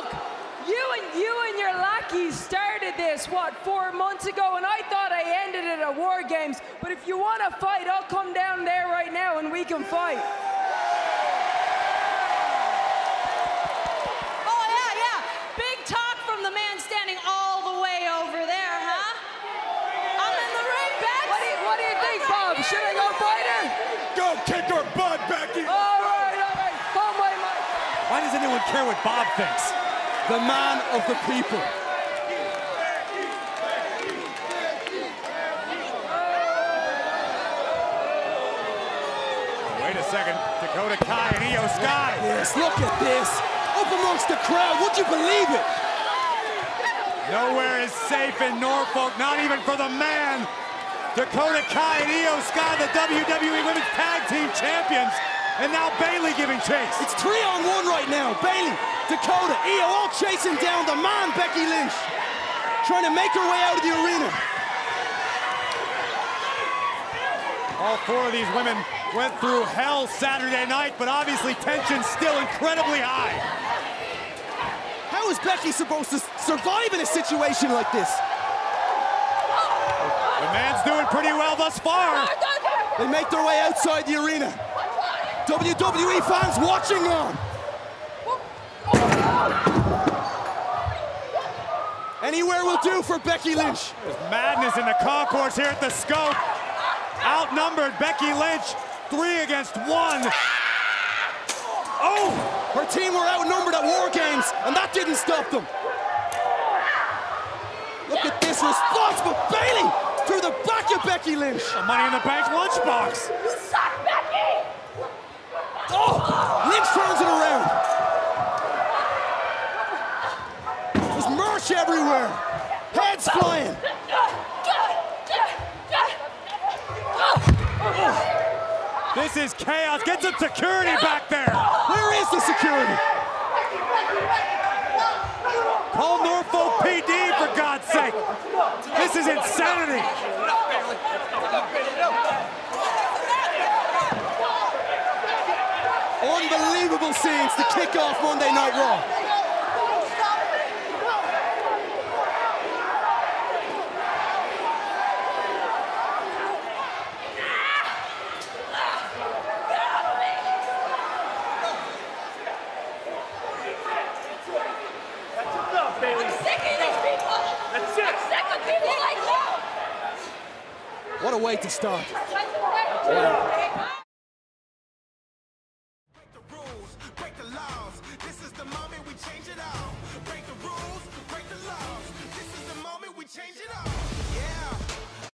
look, you and you and your lackeys started this what four months ago, and I thought I ended it at War Games. But if you want to fight, I'll come down there right now and we can fight. Oh, yeah, yeah. Big talk from the man standing all the way over there, huh? I'm in the ring, Bex. What do you, what do you think, Bob? Should I go fight her? Go kick her butt, Becky! All right, all right. Home way, Mike. Why does anyone care what Bob thinks? The man of the people. Wait a second. Dakota Kai and Iyo Sky. Yes, look at this. Up amongst the crowd, would you believe it? Nowhere is safe in Norfolk, not even for the man. Dakota Kai and Iyo Sky, the WWE Women's Tag Team Champions. And now Bayley giving chase. It's three on one right now. Bayley, Dakota, Iyo all chasing down the man, Becky Lynch. Trying to make her way out of the arena. All four of these women went through hell Saturday night, but obviously tension's still incredibly high. How is Becky supposed to survive in a situation like this? The man's doing pretty well thus far. Oh, they make their way outside the arena. WWE fans watching on. Anywhere will do for Becky Lynch. There's madness in the concourse here at the Scope. Outnumbered Becky Lynch, three against one. Oh! Her team were outnumbered at War Games, and that didn't stop them. Look at this response, but Bayley through the back of Becky Lynch. A Money in the Bank lunchbox. You suck, Becky! Lynch turns it around. There's merch everywhere. Heads flying. This is chaos. Get some security back there. Where is the security? Call Norfolk PD for God's sake. This is insanity. Unbelievable scenes to kick off Monday Night Raw. What a way to start. Break This is the moment we change it all.